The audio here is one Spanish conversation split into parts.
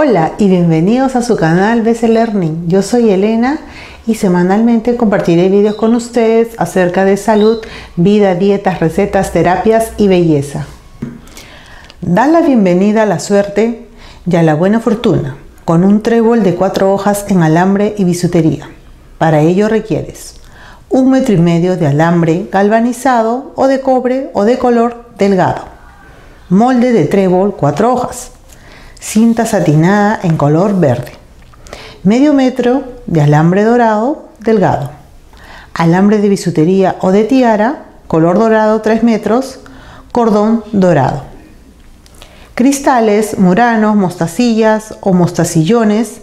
Hola y bienvenidos a su canal BC Learning. Yo soy Elena y semanalmente compartiré vídeos con ustedes acerca de salud, vida, dietas, recetas, terapias y belleza. Dan la bienvenida a la suerte y a la buena fortuna con un trébol de cuatro hojas en alambre y bisutería. Para ello requieres un metro y medio de alambre galvanizado o de cobre o de color delgado, molde de trébol cuatro hojas, cinta satinada en color verde, medio metro de alambre dorado delgado, alambre de bisutería o de tiara, color dorado 3 metros, cordón dorado. Cristales, muranos, mostacillas o mostacillones,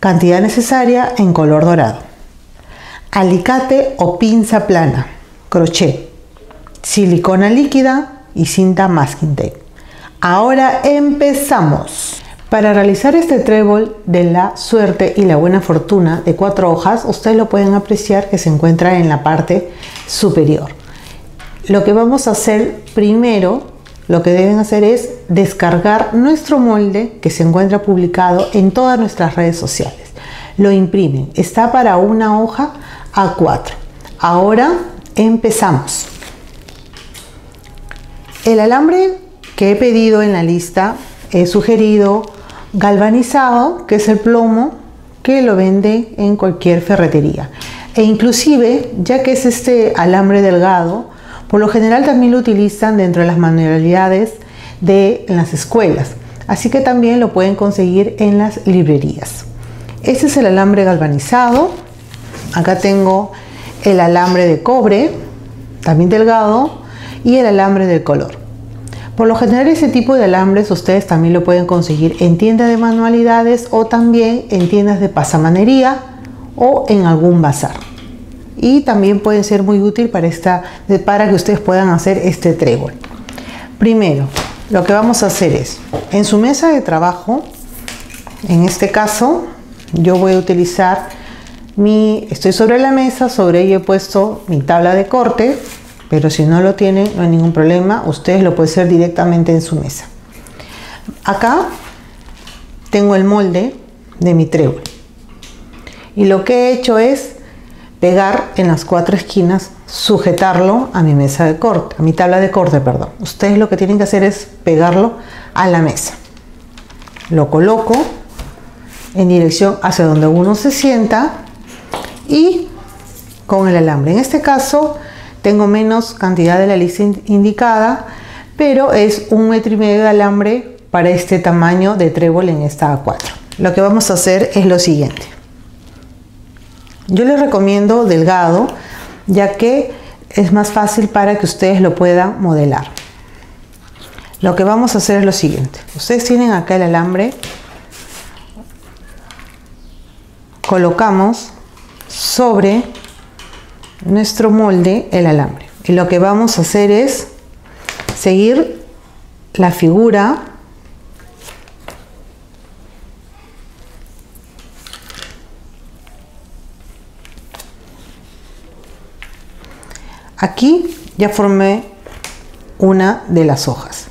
cantidad necesaria en color dorado. Alicate o pinza plana, crochet, silicona líquida y cinta masking tape. Ahora empezamos. Para realizar este trébol de la suerte y la buena fortuna de cuatro hojas, ustedes lo pueden apreciar que se encuentra en la parte superior. Lo que vamos a hacer primero, lo que deben hacer es descargar nuestro molde que se encuentra publicado en todas nuestras redes sociales. Lo imprimen. Está para una hoja A4. Ahora empezamos. El alambre que he pedido en la lista, he sugerido galvanizado, que es el plomo que lo vende en cualquier ferretería. E inclusive, ya que es este alambre delgado, por lo general también lo utilizan dentro de las manualidades de las escuelas. Así que también lo pueden conseguir en las librerías. Este es el alambre galvanizado. Acá tengo el alambre de cobre, también delgado, y el alambre de color. Por lo general ese tipo de alambres ustedes también lo pueden conseguir en tiendas de manualidades o también en tiendas de pasamanería o en algún bazar. Y también pueden ser muy útil para, esta, para que ustedes puedan hacer este trébol. Primero, lo que vamos a hacer es, en su mesa de trabajo, en este caso, yo voy a utilizar mi, estoy sobre la mesa, sobre ella he puesto mi tabla de corte, pero si no lo tienen, no hay ningún problema. Ustedes lo pueden hacer directamente en su mesa. Acá tengo el molde de mi trébol. Y lo que he hecho es pegar en las cuatro esquinas, sujetarlo a mi mesa de corte, a mi tabla de corte, perdón. Ustedes lo que tienen que hacer es pegarlo a la mesa. Lo coloco en dirección hacia donde uno se sienta y con el alambre. En este caso tengo menos cantidad de la lista indicada, pero es un metro y medio de alambre para este tamaño de trébol en esta A4. Lo que vamos a hacer es lo siguiente. Yo les recomiendo delgado, ya que es más fácil para que ustedes lo puedan modelar. Lo que vamos a hacer es lo siguiente. Ustedes tienen acá el alambre. Colocamos sobre nuestro molde el alambre. Y lo que vamos a hacer es seguir la figura Aquí ya formé una de las hojas.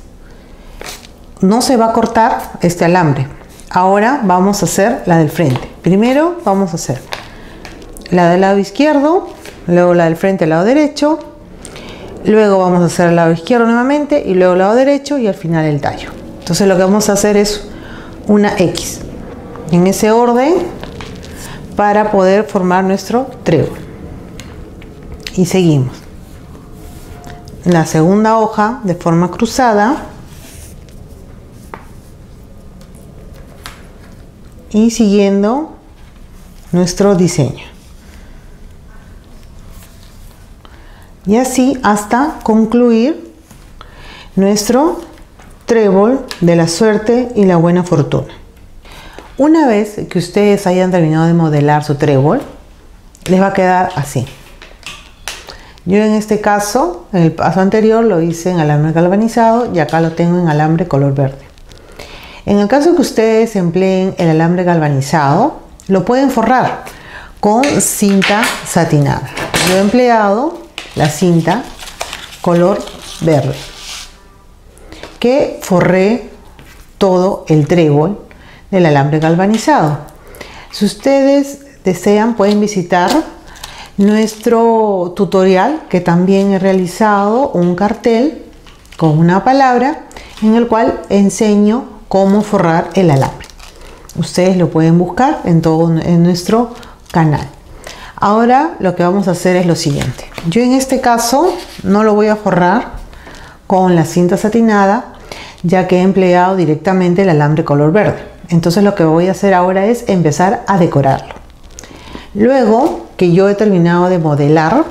No se va a cortar este alambre. Ahora vamos a hacer la del frente. Primero vamos a hacer la del lado izquierdo luego la del frente al lado derecho, luego vamos a hacer el lado izquierdo nuevamente y luego el lado derecho y al final el tallo. Entonces lo que vamos a hacer es una X en ese orden para poder formar nuestro trébol. Y seguimos. La segunda hoja de forma cruzada y siguiendo nuestro diseño. Y así hasta concluir nuestro trébol de la suerte y la buena fortuna. Una vez que ustedes hayan terminado de modelar su trébol, les va a quedar así. Yo en este caso, en el paso anterior lo hice en alambre galvanizado y acá lo tengo en alambre color verde. En el caso que ustedes empleen el alambre galvanizado, lo pueden forrar con cinta satinada. Yo he empleado la cinta color verde que forré todo el trébol del alambre galvanizado. Si ustedes desean pueden visitar nuestro tutorial que también he realizado un cartel con una palabra en el cual enseño cómo forrar el alambre. Ustedes lo pueden buscar en todo en nuestro canal. Ahora lo que vamos a hacer es lo siguiente. Yo en este caso no lo voy a forrar con la cinta satinada ya que he empleado directamente el alambre color verde. Entonces lo que voy a hacer ahora es empezar a decorarlo. Luego que yo he terminado de modelar,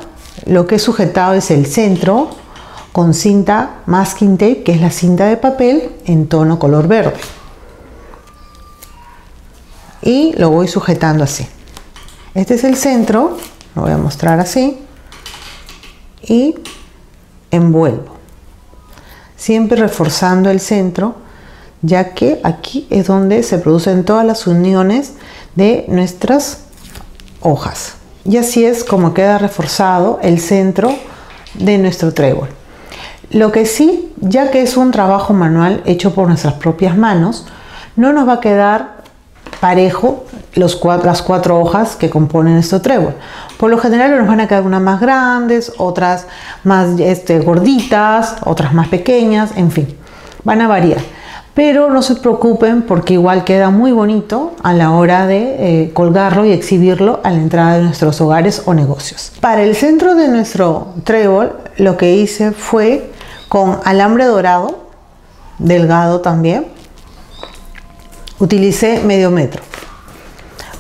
lo que he sujetado es el centro con cinta masking tape, que es la cinta de papel en tono color verde. Y lo voy sujetando así. Este es el centro, lo voy a mostrar así. Y envuelvo. Siempre reforzando el centro, ya que aquí es donde se producen todas las uniones de nuestras hojas. Y así es como queda reforzado el centro de nuestro trébol. Lo que sí, ya que es un trabajo manual hecho por nuestras propias manos, no nos va a quedar parejo las cuatro hojas que componen nuestro trébol. Por lo general nos van a quedar unas más grandes, otras más este, gorditas, otras más pequeñas, en fin, van a variar pero no se preocupen porque igual queda muy bonito a la hora de eh, colgarlo y exhibirlo a la entrada de nuestros hogares o negocios. Para el centro de nuestro trébol lo que hice fue con alambre dorado, delgado también, utilicé medio metro.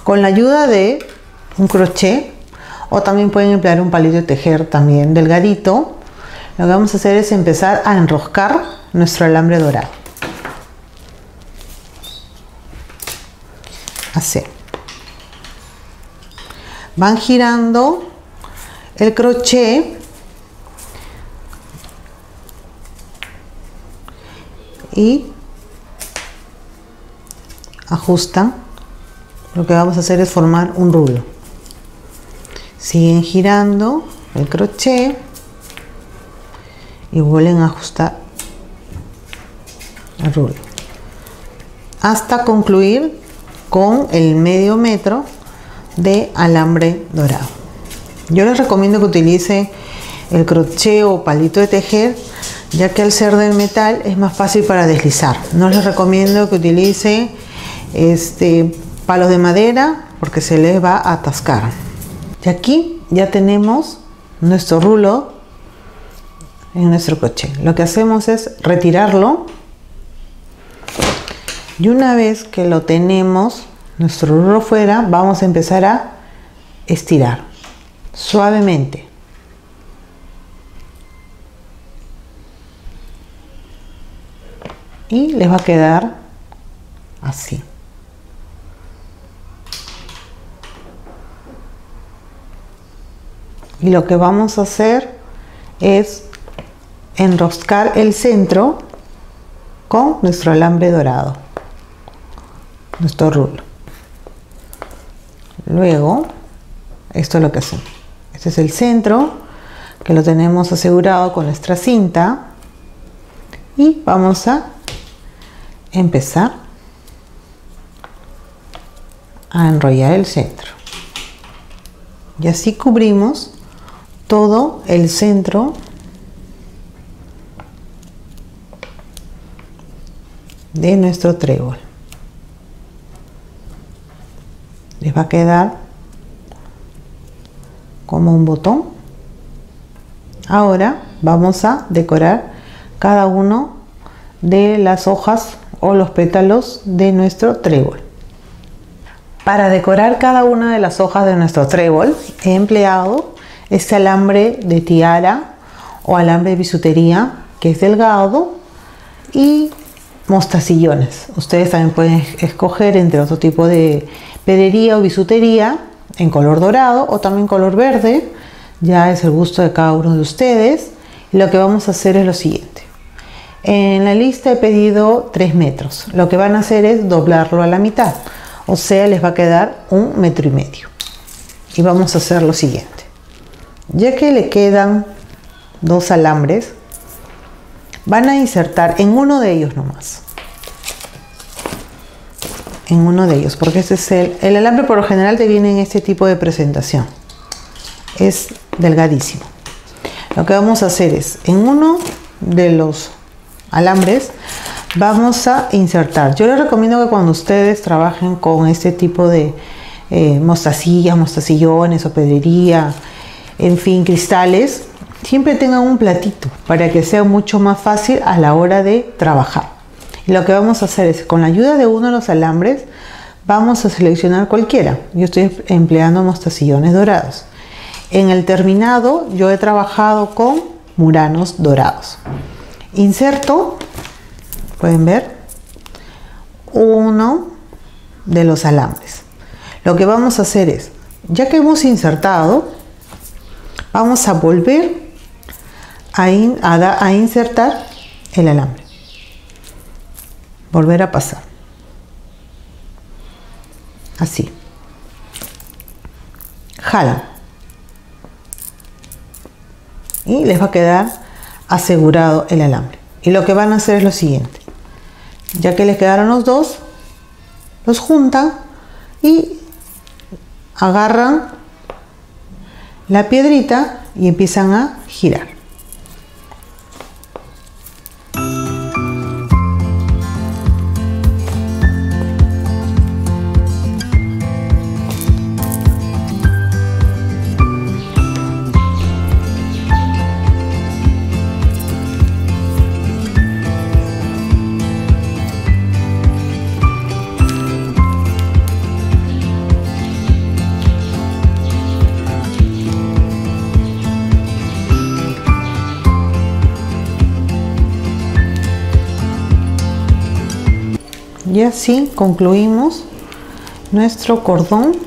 Con la ayuda de un crochet o también pueden emplear un palito de tejer también delgadito, lo que vamos a hacer es empezar a enroscar nuestro alambre dorado. así van girando el crochet y ajustan lo que vamos a hacer es formar un rulo siguen girando el crochet y vuelven a ajustar el rulo hasta concluir con el medio metro de alambre dorado. Yo les recomiendo que utilice el crochet o palito de tejer ya que al ser del metal es más fácil para deslizar. No les recomiendo que utilice este, palos de madera porque se les va a atascar. Y aquí ya tenemos nuestro rulo en nuestro crochet. Lo que hacemos es retirarlo y una vez que lo tenemos nuestro rulo fuera, vamos a empezar a estirar suavemente. Y les va a quedar así. Y lo que vamos a hacer es enroscar el centro con nuestro alambre dorado nuestro rulo. Luego, esto es lo que hacemos. Este es el centro que lo tenemos asegurado con nuestra cinta y vamos a empezar a enrollar el centro. Y así cubrimos todo el centro de nuestro trébol. les va a quedar como un botón ahora vamos a decorar cada uno de las hojas o los pétalos de nuestro trébol para decorar cada una de las hojas de nuestro trébol he empleado este alambre de tiara o alambre de bisutería que es delgado y mostacillones. Ustedes también pueden escoger entre otro tipo de pedería o bisutería en color dorado o también color verde. Ya es el gusto de cada uno de ustedes. lo que vamos a hacer es lo siguiente. En la lista he pedido 3 metros. Lo que van a hacer es doblarlo a la mitad. O sea, les va a quedar un metro y medio. Y vamos a hacer lo siguiente. Ya que le quedan dos alambres, van a insertar en uno de ellos nomás en uno de ellos, porque este es el, el alambre por lo general te viene en este tipo de presentación. Es delgadísimo. Lo que vamos a hacer es, en uno de los alambres, vamos a insertar. Yo les recomiendo que cuando ustedes trabajen con este tipo de eh, mostacillas, mostacillones o pedrería, en fin, cristales, siempre tengan un platito para que sea mucho más fácil a la hora de trabajar. Y lo que vamos a hacer es, con la ayuda de uno de los alambres, vamos a seleccionar cualquiera. Yo estoy empleando mostacillones dorados. En el terminado yo he trabajado con muranos dorados. Inserto, pueden ver, uno de los alambres. Lo que vamos a hacer es, ya que hemos insertado, vamos a volver a, a insertar el alambre volver a pasar. Así. Jalan. Y les va a quedar asegurado el alambre. Y lo que van a hacer es lo siguiente. Ya que les quedaron los dos, los juntan y agarran la piedrita y empiezan a girar. Así concluimos nuestro cordón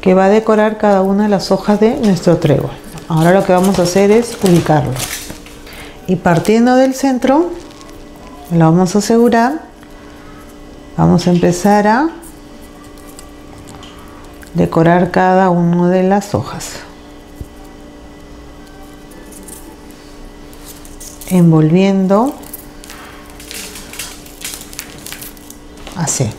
que va a decorar cada una de las hojas de nuestro trébol. Ahora lo que vamos a hacer es ubicarlo. Y partiendo del centro lo vamos a asegurar vamos a empezar a decorar cada una de las hojas. Envolviendo así.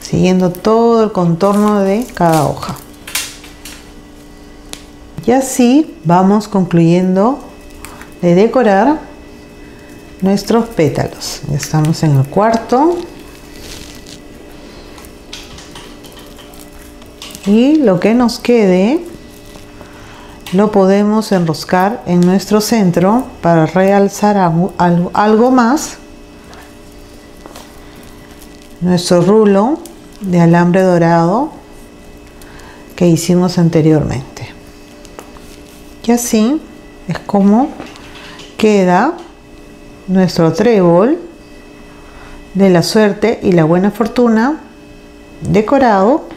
Siguiendo todo el contorno de cada hoja. Y así vamos concluyendo de decorar nuestros pétalos. Estamos en el cuarto. Y lo que nos quede lo podemos enroscar en nuestro centro para realzar algo más. Nuestro rulo de alambre dorado que hicimos anteriormente. Y así es como queda nuestro trébol de la suerte y la buena fortuna decorado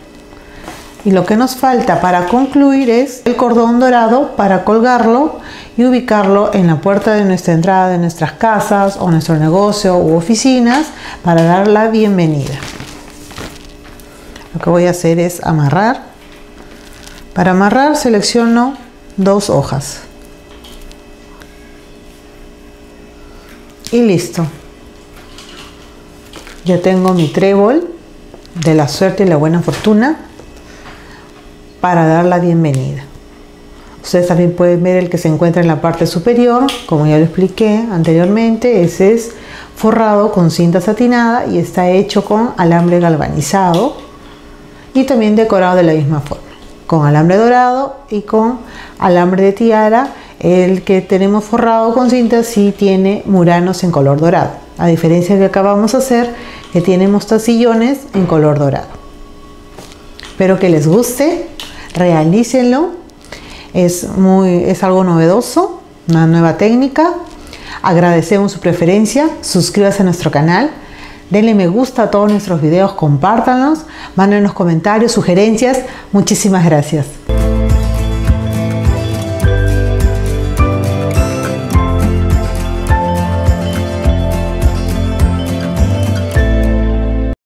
y lo que nos falta para concluir es el cordón dorado para colgarlo y ubicarlo en la puerta de nuestra entrada de nuestras casas o nuestro negocio u oficinas para dar la bienvenida. Lo que voy a hacer es amarrar. Para amarrar selecciono dos hojas. Y listo. Ya tengo mi trébol de la suerte y la buena fortuna para dar la bienvenida. Ustedes también pueden ver el que se encuentra en la parte superior, como ya lo expliqué anteriormente, ese es forrado con cinta satinada y está hecho con alambre galvanizado y también decorado de la misma forma, con alambre dorado y con alambre de tiara. El que tenemos forrado con cinta sí tiene muranos en color dorado, a diferencia que acabamos de hacer, que tiene mostacillones en color dorado. Espero que les guste realícenlo. Es, muy, es algo novedoso, una nueva técnica. Agradecemos su preferencia, suscríbase a nuestro canal, denle me gusta a todos nuestros videos, compártanlos, mándenos comentarios, sugerencias. Muchísimas gracias.